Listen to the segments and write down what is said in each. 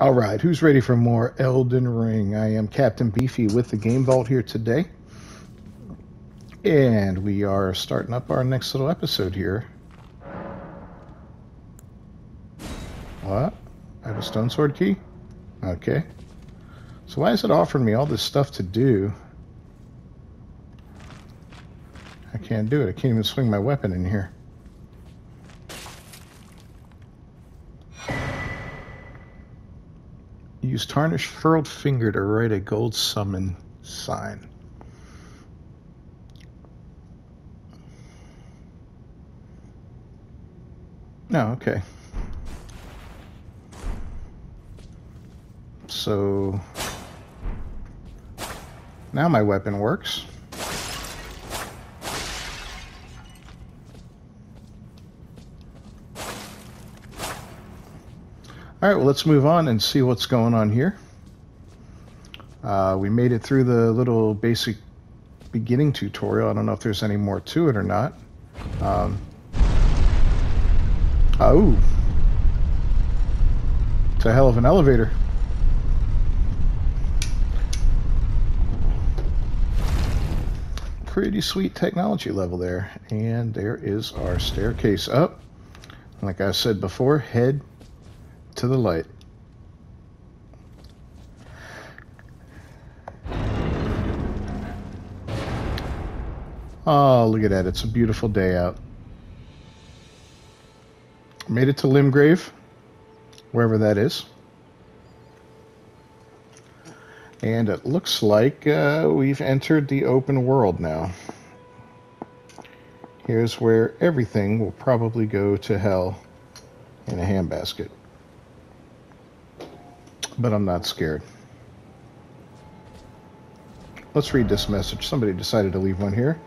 All right, who's ready for more Elden Ring? I am Captain Beefy with the Game Vault here today. And we are starting up our next little episode here. What? I have a stone sword key? Okay. So why is it offering me all this stuff to do? I can't do it. I can't even swing my weapon in here. Use tarnished furled finger to write a gold summon sign. No, okay. So now my weapon works. All right, well, let's move on and see what's going on here. Uh, we made it through the little basic beginning tutorial. I don't know if there's any more to it or not. Um, oh. It's a hell of an elevator. Pretty sweet technology level there. And there is our staircase up. Like I said before, head to the light. Oh, look at that. It's a beautiful day out. Made it to Limgrave, wherever that is. And it looks like uh, we've entered the open world now. Here's where everything will probably go to hell in a handbasket but I'm not scared. Let's read this message. Somebody decided to leave one here.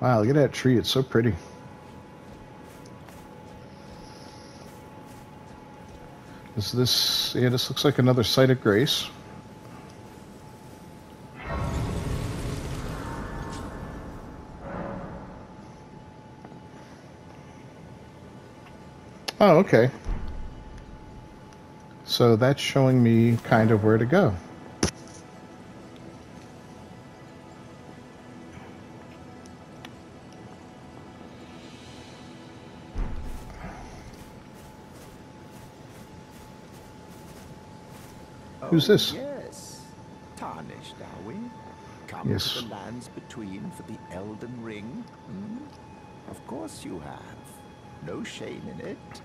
Wow, look at that tree. It's so pretty. Is this, yeah, this looks like another site of grace. Oh, okay. So that's showing me kind of where to go. Who's this? Oh, yes. Tarnished, are we? Come Yes. to the lands between for the Elden Ring? Hmm? Of course you have. No shame in it.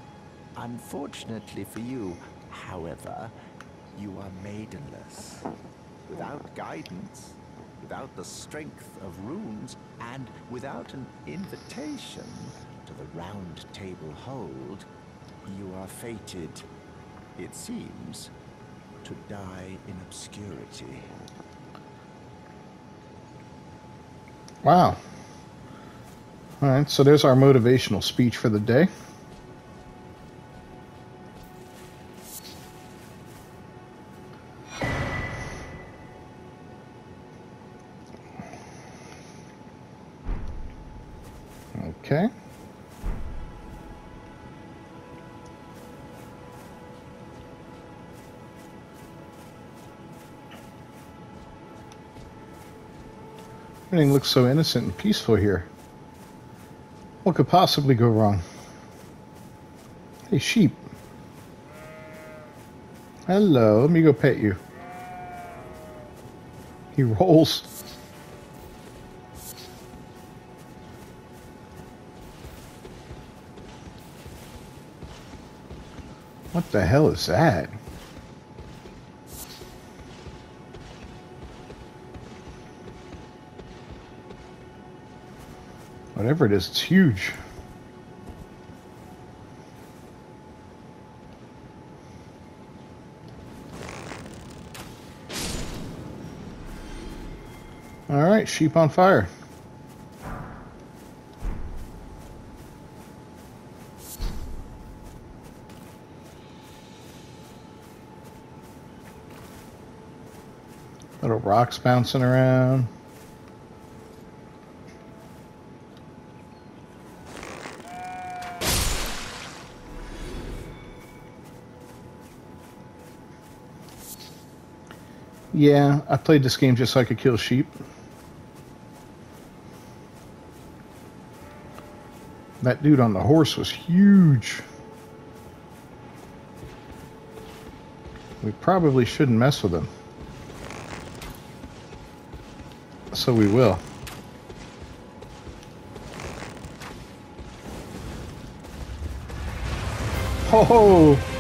Unfortunately for you, however, you are maidenless. Without guidance, without the strength of runes, and without an invitation to the round table hold, you are fated, it seems, to die in obscurity. Wow. All right, so there's our motivational speech for the day. Looks so innocent and peaceful here. What could possibly go wrong? Hey, sheep. Hello, let me go pet you. He rolls. What the hell is that? Whatever it is, it's huge. All right, sheep on fire. Little rocks bouncing around. Yeah, I played this game just so I could kill sheep. That dude on the horse was huge. We probably shouldn't mess with him. So we will. Ho ho!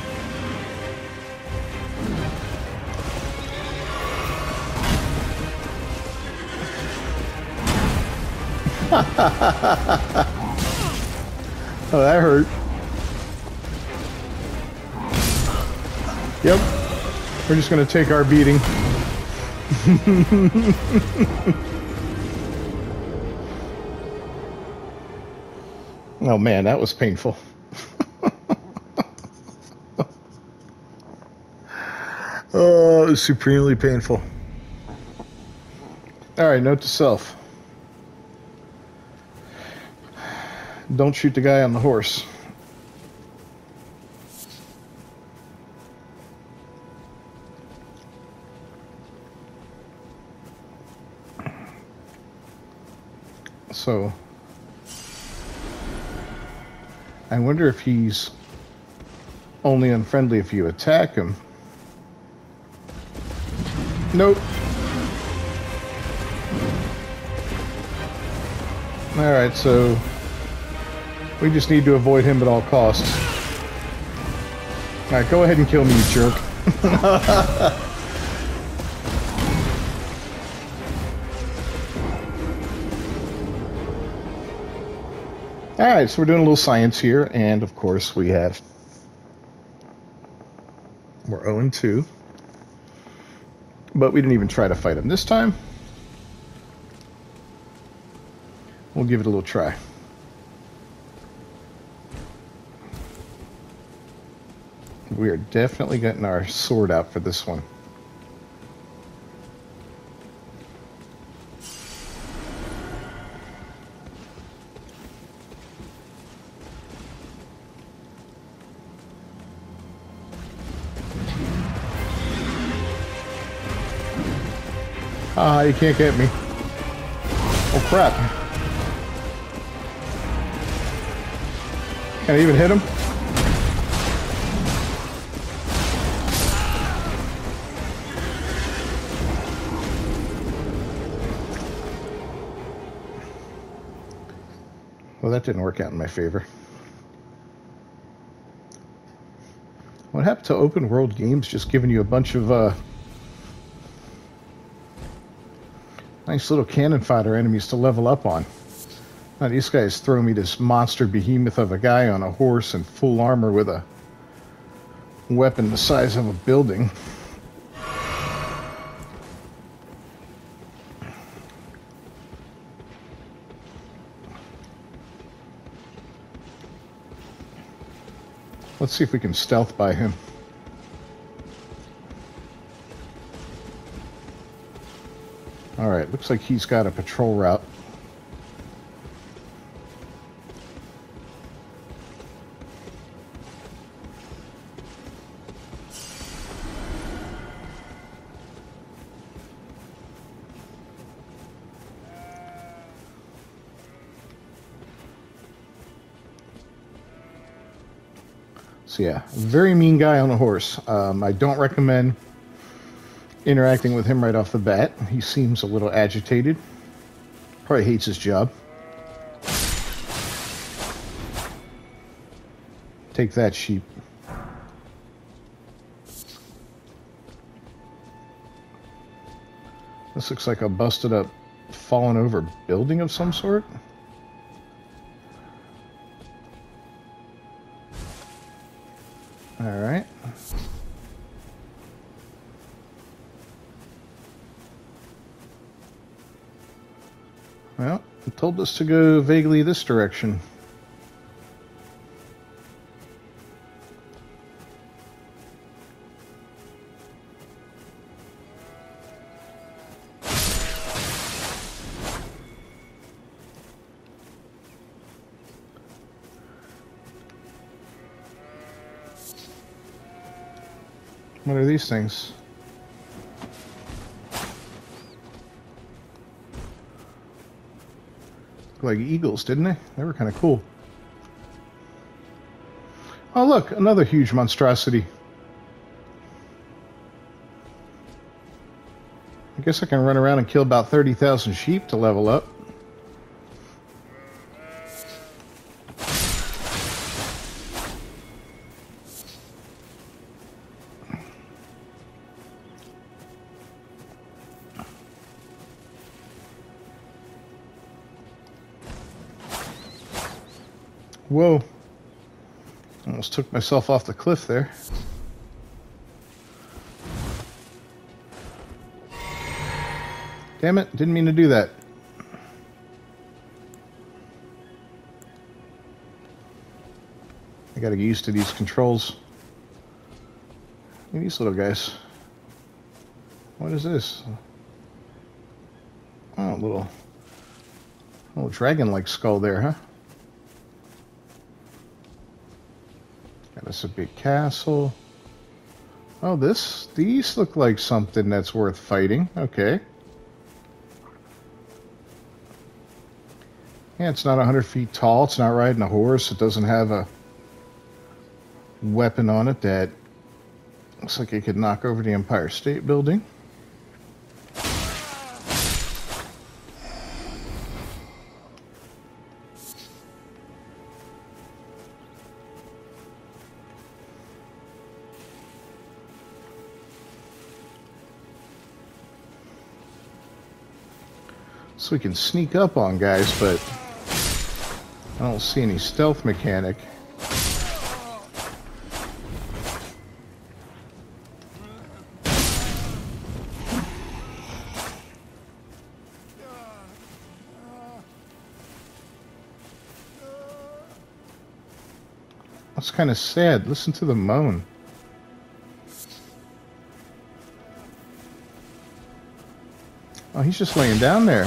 We're just to take our beating. oh man, that was painful. oh, it was supremely painful. All right, note to self. Don't shoot the guy on the horse. So, I wonder if he's only unfriendly if you attack him. Nope. Alright, so we just need to avoid him at all costs. Alright, go ahead and kill me, you jerk. Alright, so we're doing a little science here, and of course we have... We're 0 and 2, But we didn't even try to fight him this time. We'll give it a little try. We are definitely getting our sword out for this one. Ah, you can't get me. Oh crap. Can I even hit him? Well, that didn't work out in my favor. What happened to open world games just giving you a bunch of uh, Nice little cannon fodder enemies to level up on. Now these guys throw me this monster behemoth of a guy on a horse in full armor with a weapon the size of a building. Let's see if we can stealth by him. Looks like he's got a patrol route. So yeah, very mean guy on a horse. Um, I don't recommend interacting with him right off the bat. He seems a little agitated. Probably hates his job. Take that, sheep. This looks like a busted up, fallen over building of some sort. Told us to go vaguely this direction. What are these things? Like eagles, didn't they? They were kind of cool. Oh, look, another huge monstrosity. I guess I can run around and kill about 30,000 sheep to level up. Took myself off the cliff there. Damn it, didn't mean to do that. I gotta get used to these controls. These little guys. What is this? Oh, little, little dragon-like skull there, huh? Us a big castle. Oh, this, these look like something that's worth fighting. Okay. Yeah, it's not 100 feet tall. It's not riding a horse. It doesn't have a weapon on it that looks like it could knock over the Empire State Building. We can sneak up on guys, but I don't see any stealth mechanic. That's kind of sad. Listen to the moan. Oh, he's just laying down there.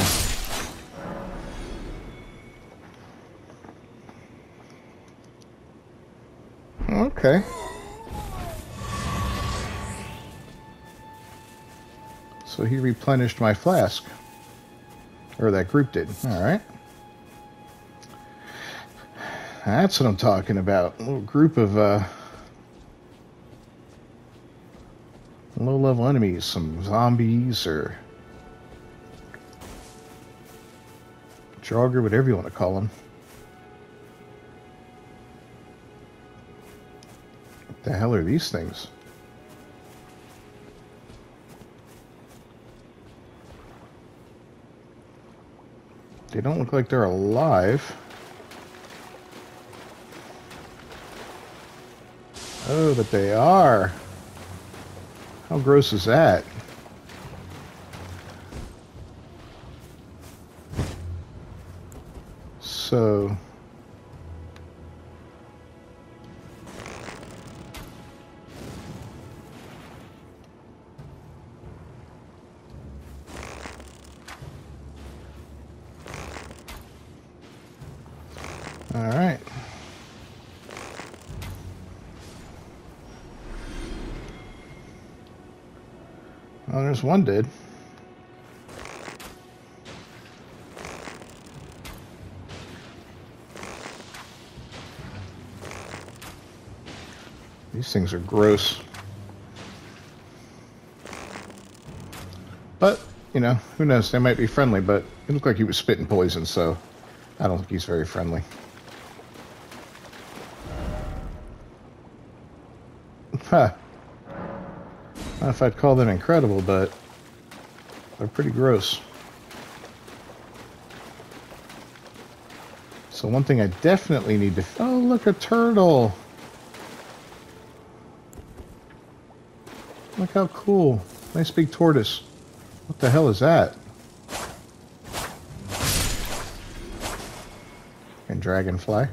Replenished my flask. Or that group did. Alright. That's what I'm talking about. A little group of uh, low-level enemies. Some zombies or... Jogger, whatever you want to call them. What the hell are these things? They don't look like they're alive. Oh, but they are. How gross is that? So... Well, one dead. These things are gross. But, you know, who knows? They might be friendly, but it looked like he was spitting poison, so I don't think he's very friendly. Huh. Know if I'd call them incredible, but they're pretty gross. So one thing I definitely need to... Oh, look, a turtle! Look how cool. Nice big tortoise. What the hell is that? And dragonfly.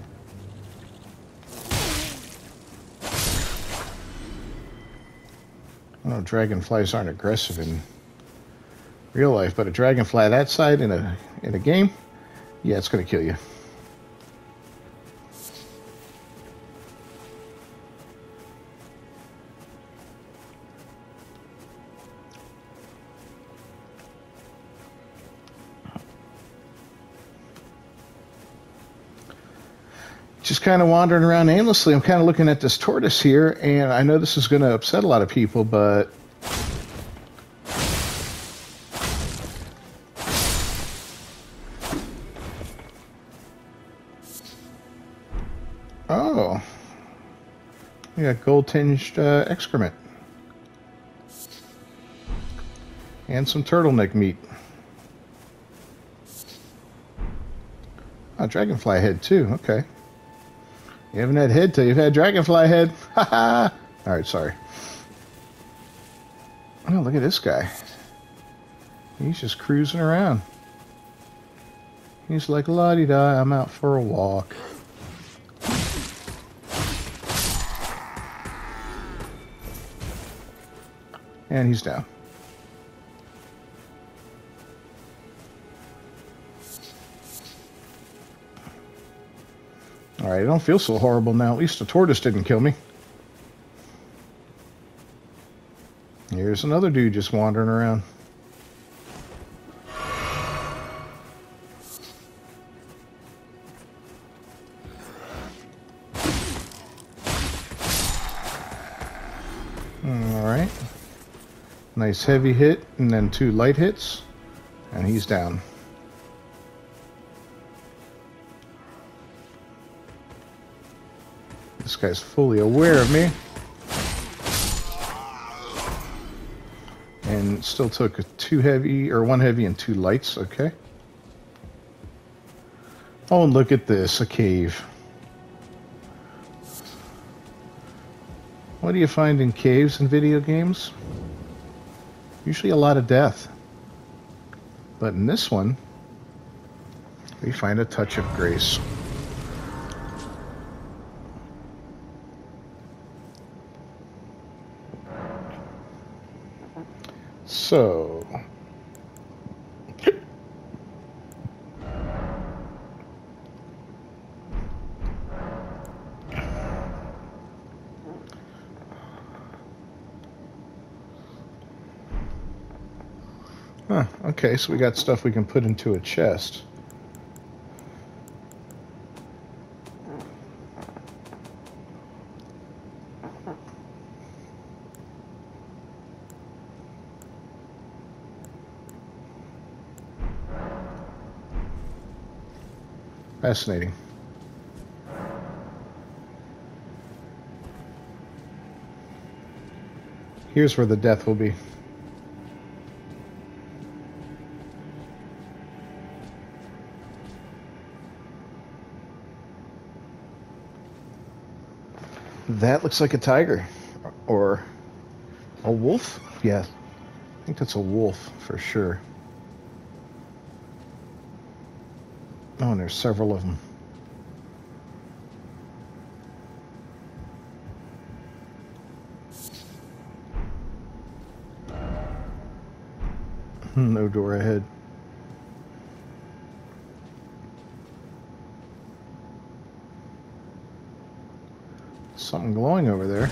Know dragonflies aren't aggressive in real life, but a dragonfly that side in a in a game, yeah, it's gonna kill you. Just kind of wandering around aimlessly. I'm kind of looking at this tortoise here, and I know this is going to upset a lot of people, but Oh. We got gold tinged uh, excrement. And some turtleneck meat. Oh, dragonfly head too. Okay. You haven't had head till you've had dragonfly head. Ha ha! Alright, sorry. Oh, look at this guy. He's just cruising around. He's like, la-di-da, I'm out for a walk. And he's down. Alright, I don't feel so horrible now. At least the tortoise didn't kill me. Here's another dude just wandering around. Hmm, Alright. Nice heavy hit, and then two light hits, and he's down. This guy's fully aware of me. And still took a two heavy, or one heavy and two lights, okay. Oh, and look at this, a cave. What do you find in caves in video games? Usually a lot of death. But in this one, we find a touch of grace. So, Huh, okay, so we got stuff we can put into a chest. Fascinating. Here's where the death will be. That looks like a tiger. Or a wolf? Yeah, I think that's a wolf for sure. Oh, and there's several of them. Hmm, no door ahead. Something glowing over there.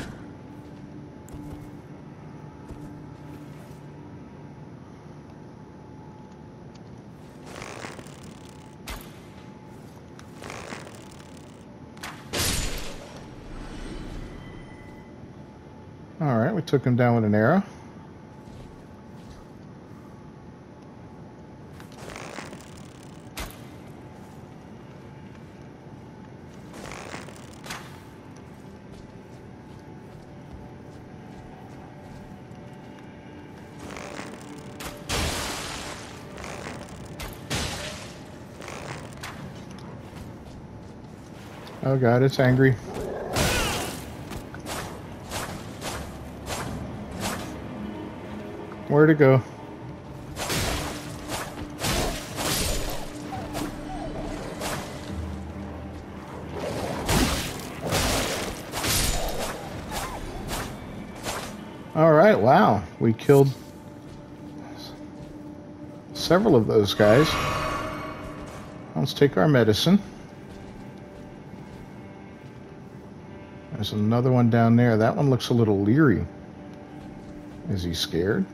Alright, we took him down with an arrow. Oh god, it's angry. Where to go? All right, wow. We killed several of those guys. Let's take our medicine. There's another one down there. That one looks a little leery. Is he scared?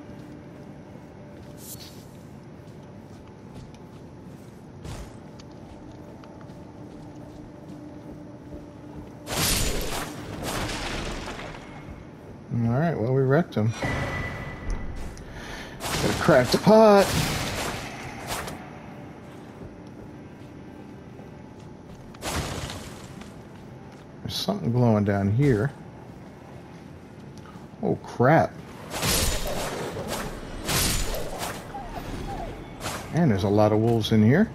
Distract him. Gotta crack the pot. There's something glowing down here. Oh crap. And there's a lot of wolves in here.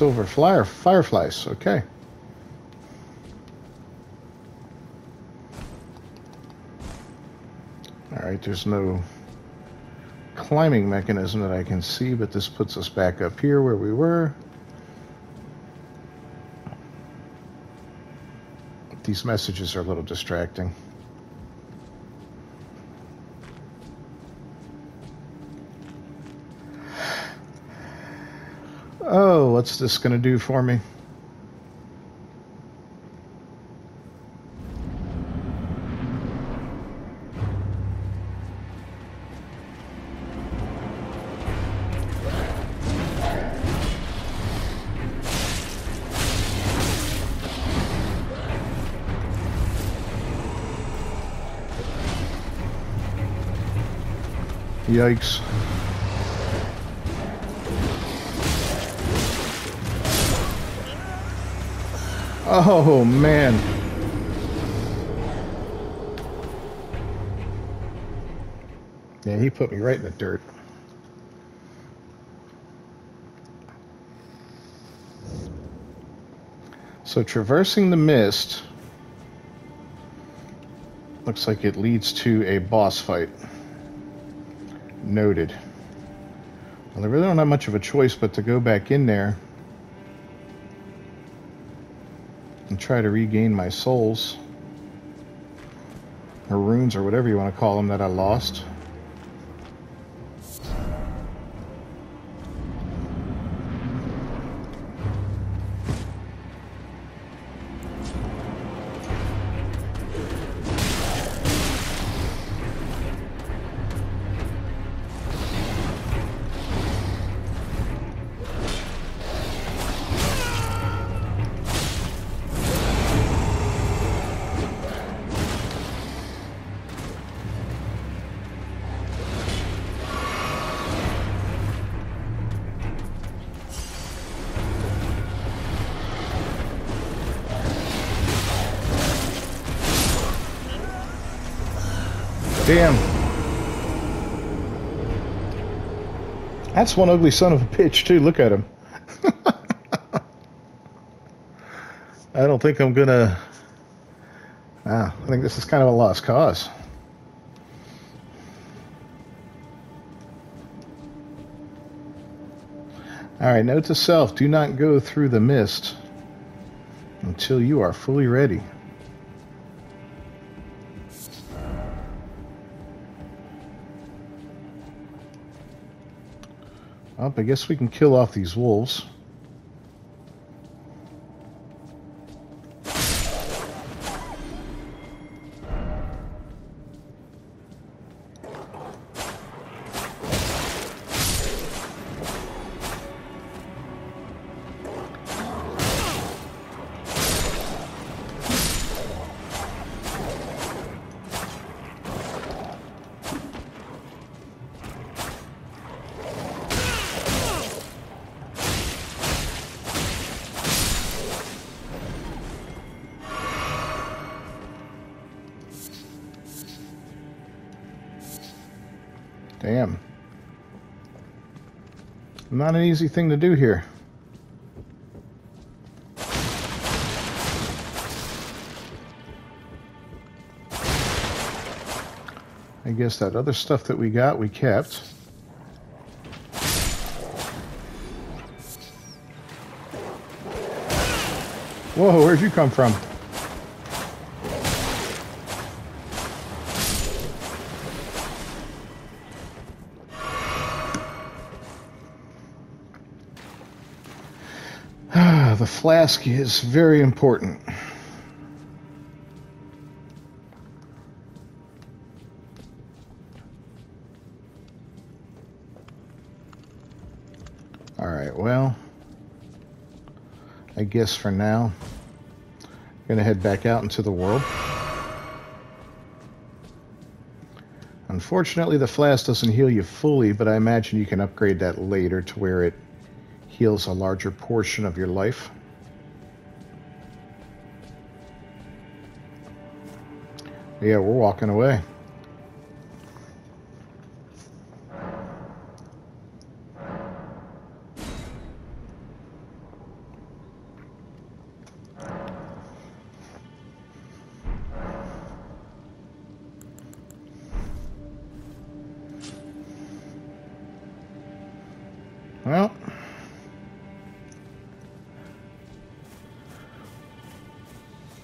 Silver flyer fireflies. Okay. All right, there's no climbing mechanism that I can see, but this puts us back up here where we were. These messages are a little distracting. Oh, what's this going to do for me? Yikes. Oh, man. Yeah, he put me right in the dirt. So traversing the mist looks like it leads to a boss fight. Noted. Well, I really don't have much of a choice but to go back in there and try to regain my souls. Or runes, or whatever you want to call them, that I lost. Damn. That's one ugly son of a bitch, too. Look at him. I don't think I'm gonna. Ah, I think this is kind of a lost cause. All right, note to self do not go through the mist until you are fully ready. I guess we can kill off these wolves. Not an easy thing to do here. I guess that other stuff that we got, we kept. Whoa, where'd you come from? Uh, the flask is very important. Alright, well, I guess for now, I'm going to head back out into the world. Unfortunately, the flask doesn't heal you fully, but I imagine you can upgrade that later to where it heals a larger portion of your life. Yeah, we're walking away. Well,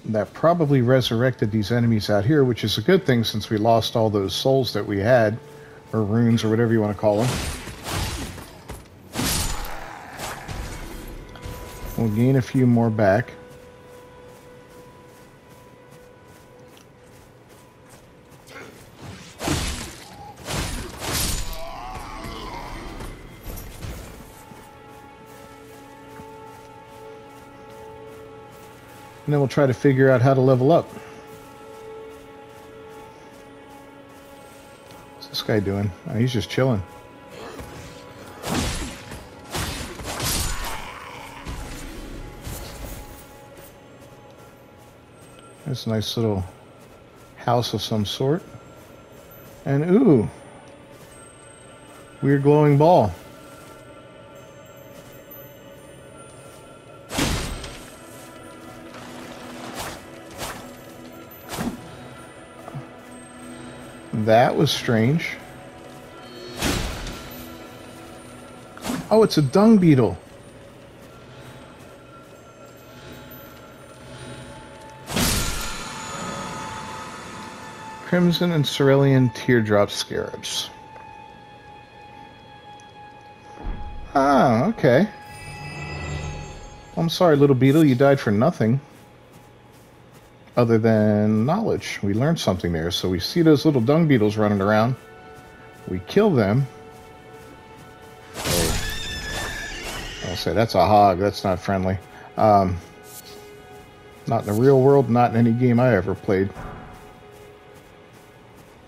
that probably resurrected these enemies out here, which is a good thing since we lost all those souls that we had, or runes, or whatever you want to call them. We'll gain a few more back. And then we'll try to figure out how to level up. What's this guy doing? Oh, he's just chilling. That's a nice little house of some sort. And ooh, weird glowing ball. That was strange. Oh, it's a dung beetle. Crimson and Cerulean Teardrop Scarabs. Ah, okay. I'm sorry, little beetle, you died for nothing other than knowledge. We learned something there. So we see those little dung beetles running around. We kill them. Oh, I'll say that's a hog. That's not friendly. Um, not in the real world, not in any game I ever played.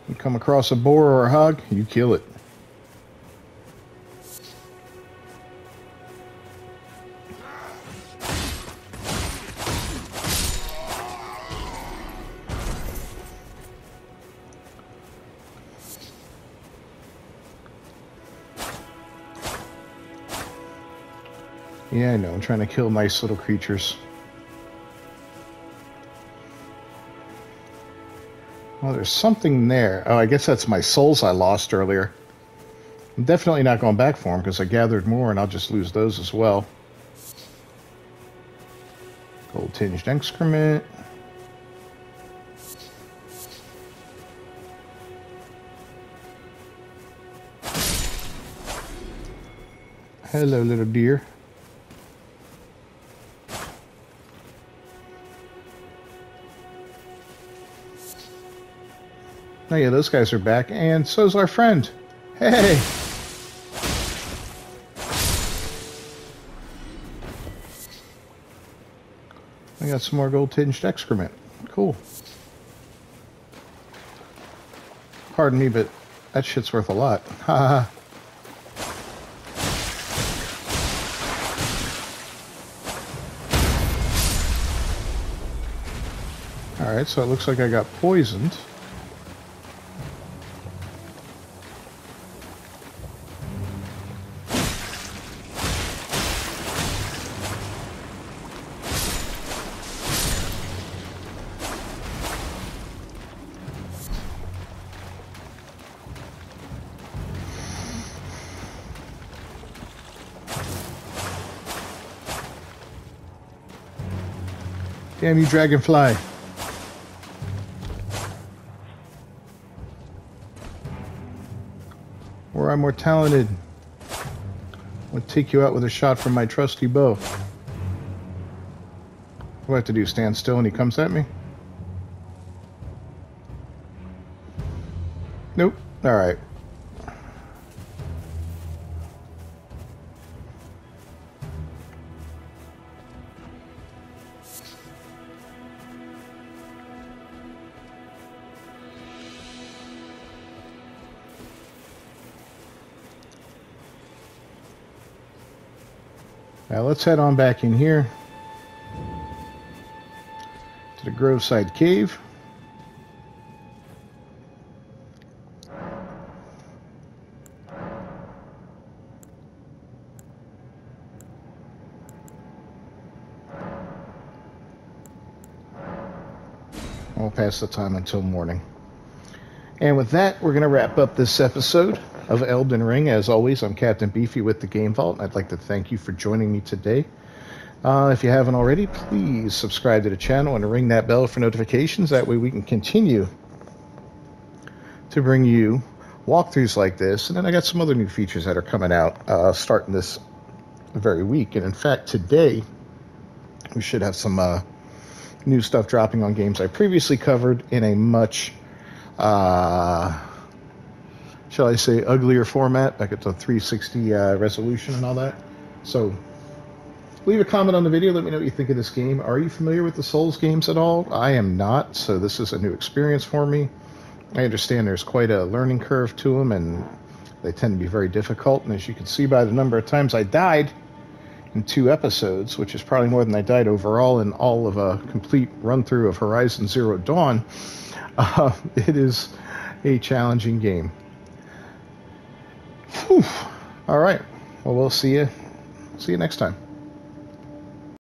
You come across a boar or a hog, you kill it. Yeah, I know. I'm trying to kill nice little creatures. Oh, there's something there. Oh, I guess that's my souls I lost earlier. I'm definitely not going back for them because I gathered more and I'll just lose those as well. Gold tinged excrement. Hello, little deer. Oh yeah, those guys are back, and so's our friend. Hey! I got some more gold tinged excrement. Cool. Pardon me, but that shit's worth a lot. Ha. Alright, so it looks like I got poisoned. Damn you, dragonfly. Were I'm more talented, I would take you out with a shot from my trusty bow. What do I have to do? Stand still and he comes at me? Nope. Alright. Now let's head on back in here to the Groveside Cave. We'll pass the time until morning. And with that, we're going to wrap up this episode of Elden Ring. As always, I'm Captain Beefy with the Game Vault, and I'd like to thank you for joining me today. Uh, if you haven't already, please subscribe to the channel and ring that bell for notifications. That way, we can continue to bring you walkthroughs like this. And then I got some other new features that are coming out uh, starting this very week. And in fact, today we should have some uh, new stuff dropping on games I previously covered in a much, uh, shall I say, uglier format. Like it's a 360 uh, resolution and all that. So leave a comment on the video. Let me know what you think of this game. Are you familiar with the Souls games at all? I am not, so this is a new experience for me. I understand there's quite a learning curve to them, and they tend to be very difficult. And as you can see by the number of times I died in two episodes, which is probably more than I died overall in all of a complete run through of Horizon Zero Dawn, uh, it is a challenging game. Whew. All right. Well, we'll see you. See you next time.